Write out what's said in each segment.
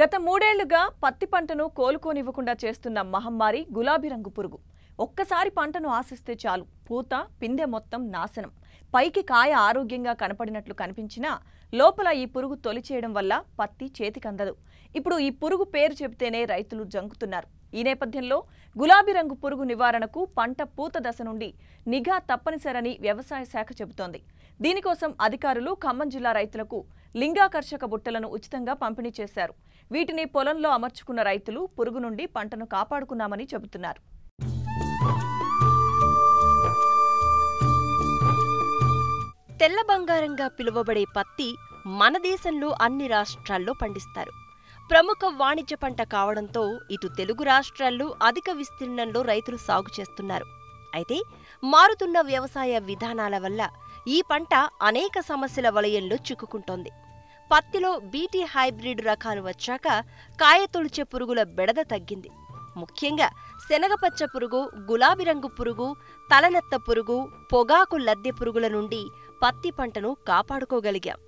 గత మూడేళ్ళుగా పత్తి పంటను కోలుకోనివ్వకుండా చేస్తున్న మహమ్మారి గులాబీ రంగు పురుగు. ఒక్కసారి పంటను ఆశిస్తే చాలు. పూత పిందె మొత్తం నాశనం. పైకి కాయ ఆరోగ్యంగా కనపడినట్లు కనిపించినా లోపల ఈ పురుగు తొలిచేయడం వల్ల పత్తి చేతికందదు. ఇప్పుడు ఈ పురుగు పేరు చెబితేనే రైతులు జంకుతున్నారు. ఈ నేపథ్యంలో గులాబీ రంగు పురుగు నివారణకు పంట పూత దశ నుండి నిఘా తప్పనిసరని వ్యవసాయ శాఖ చెబుతోంది. దీనికోసం అధికారులు ఖమ్మం జిల్లా రైతులకు లింగాకర్షక బుట్టలను ఉచితంగా పంపిణీ చేశారు. వీటిని పొలంలో అమర్చుకున్న రైతులు పురుగు నుండి పంటను కాపాడుకున్నామని చెబుతున్నారు. తెల్ల బంగారంగా పిలువబడే పత్తి మన దేశంలో అన్ని రాష్ట్రాల్లో పండిస్తారు. ప్రముఖ వాణిజ్య పంట కావడంతో ఇటు తెలుగు రాష్ట్రాల్లో అధిక విస్తీర్ణంలో రైతులు సాగు చేస్తున్నారు. అయితే మారుతున్న వ్యవసాయ విధానాల వల్ల ఈ పంట అనేక సమస్యల వలయంలో చిక్కుకుంటోంది. పత్తిలో బీటీ హైబ్రిడ్ రకాలు వచ్చాక కాయతొలిచే పురుగుల బెడద తగ్గింది. ముఖ్యంగా శనగపచ్చ పురుగు గులాబీ రంగు పురుగు తలనెత్త పురుగు పొగాకు లద్దె పురుగుల నుండి పత్తి పంటను కాపాడుకోగలిగాం.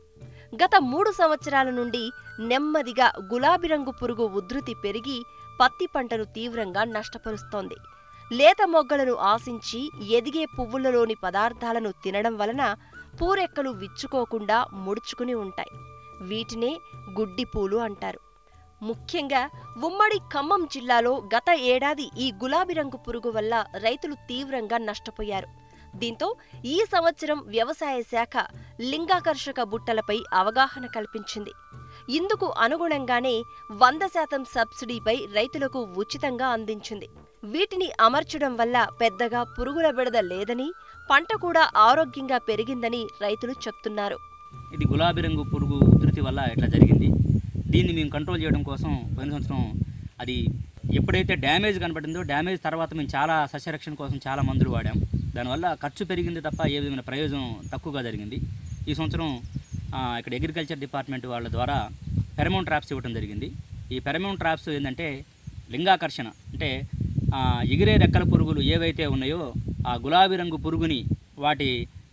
గత మూడు సంవత్సరాల నుండి నెమ్మదిగా గులాబీ రంగు పురుగు ఉధృతి పెరిగి పత్తి పంటను తీవ్రంగా నష్టపరుస్తోంది. లేత మొగ్గలను ఆశించి ఎదిగే పువ్వులలోని పదార్థాలను తినడం వలన పూరెక్కలు విచ్చుకోకుండా ముడుచుకుని ఉంటాయి. వీటినే గుడ్డిపూలు అంటారు. ముఖ్యంగా ఉమ్మడి ఖమ్మం జిల్లాలో గత ఏడాది ఈ గులాబీ రంగు పురుగు వల్ల రైతులు తీవ్రంగా నష్టపోయారు. దీంతో ఈ సంవత్సరం వ్యవసాయ శాఖ లింగాకర్షక బుట్టలపై అవగాహన కల్పించింది. ఇందుకు అనుగుణంగానే వంద శాతం సబ్సిడీపై రైతులకు ఉచితంగా అందించింది. వీటిని అమర్చడం వల్ల పెద్దగా పురుగుల బిడద లేదని పంట కూడా ఆరోగ్యంగా పెరిగిందని రైతులు చెప్తున్నారు. ఇది గులాబీ రంగు పురుగు ఉధృతి వల్ల ఇట్లా జరిగింది. దీన్ని మేము కంట్రోల్ చేయడం కోసం పోయిన సంవత్సరం అది ఎప్పుడైతే డ్యామేజ్ కనబడిందో డ్యామేజ్ తర్వాత మేము చాలా సస్యరక్షణ కోసం చాలా మందులు వాడాం. దానివల్ల ఖర్చు పెరిగింది తప్ప ఏ విధమైన ప్రయోజనం తక్కువగా జరిగింది. ఈ సంవత్సరం ఇక్కడ అగ్రికల్చర్ డిపార్ట్మెంట్ వాళ్ళ ద్వారా పెరమౌన్ ట్రాప్స్ ఇవ్వడం జరిగింది. ఈ పెరమౌన్ ట్రాప్స్ ఏంటంటే లింగాకర్షణ. అంటే ఎగిరే రెక్కల పురుగులు ఏవైతే ఉన్నాయో ఆ గులాబీ రంగు పురుగుని వాటి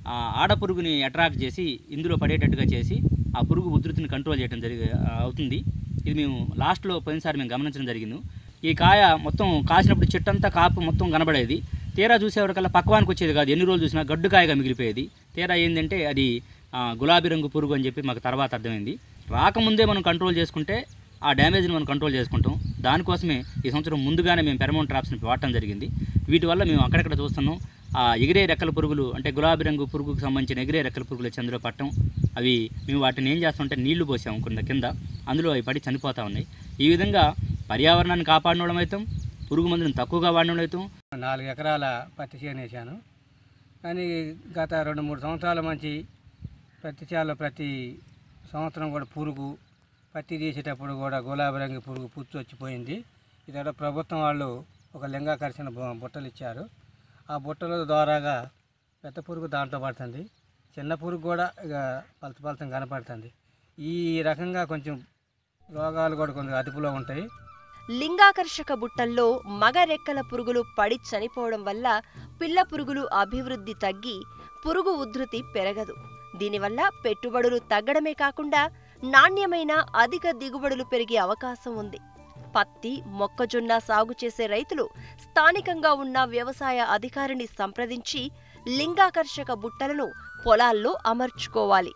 ఆడపురుగుని ఆడ పురుగుని అట్రాక్ట్ చేసి ఇందులో పడేటట్టుగా చేసి ఆ పురుగు ఉధృతిని కంట్రోల్ చేయడం జరిగి అవుతుంది. ఇది మేము లాస్ట్లో పోయినసారి మేము గమనించడం జరిగింది. ఈ కాయ మొత్తం కాసినప్పుడు చెట్టంతా కాపు మొత్తం కనబడేది. తీరా చూసేవాడికల్లా పక్వానికి వచ్చేది కాదు. ఎన్ని రోజులు చూసినా గడ్డు కాయగా మిగిలిపోయేది. తీరా ఏంటంటే అది గులాబీ రంగు పురుగు అని చెప్పి మాకు తర్వాత అర్థమైంది. రాకముందే మనం కంట్రోల్ చేసుకుంటే ఆ డ్యామేజ్ని మనం కంట్రోల్ చేసుకుంటాం. దానికోసమే ఈ సంవత్సరం ముందుగానే మేము పెరమౌంట్ ట్రాప్స్ని వాడటం జరిగింది. వీటి వల్ల మేము అక్కడక్కడ చూస్తున్నాం. ఆ ఎగిరే రెక్కల పురుగులు అంటే గులాబీ రంగు పురుగుకు సంబంధించిన ఎగిరే రెక్కల పురుగులు వచ్చి అందులో పట్టడం అవి మేము వాటిని ఏం చేస్తామంటే నీళ్ళు పోసాము కింద కింద. అందులో అవి పడి చనిపోతూ ఉన్నాయి. ఈ విధంగా పర్యావరణాన్ని కాపాడడం అవుతాం పురుగు మందులను తక్కువగా వాడడం అవుతాం నాలుగు ఎకరాల పత్తి చేను వేసాను కానీ గత రెండు మూడు సంవత్సరాల మంచి పత్తి చేలో ప్రతి సంవత్సరం కూడా పురుగు పత్తి తీసేటప్పుడు కూడా గులాబీ రంగు పురుగు పుచ్చు వచ్చిపోయింది. ఇతర ప్రభుత్వం వాళ్ళు ఒక లింగాకర్షణ బుట్టలు ఇచ్చారు. ఆ బుట్టల ద్వారాగా పెద్ద పురుగు దాంట్లో పడుతుంది. చిన్న పురుగు కూడా ఇక పలత పలతం కనపడుతుంది. ఈ రకంగా కొంచెం రోగాలు కూడా కొంచెం అదుపులో ఉంటాయి. లింగాకర్షక బుట్టల్లో మగ రెక్కల పురుగులు పడి చనిపోవడం వల్ల పిల్ల పురుగులు అభివృద్ధి తగ్గి పురుగు ఉధృతి పెరగదు. దీనివల్ల పెట్టుబడులు తగ్గడమే కాకుండా నాణ్యమైన అధిక దిగుబడులు పెరిగే అవకాశం ఉంది. పత్తి మొక్కజొన్న సాగు చేసే రైతులు స్థానికంగా ఉన్న వ్యవసాయ అధికారిని సంప్రదించి లింగాకర్షక బుట్టలను పొలాల్లో అమర్చుకోవాలి.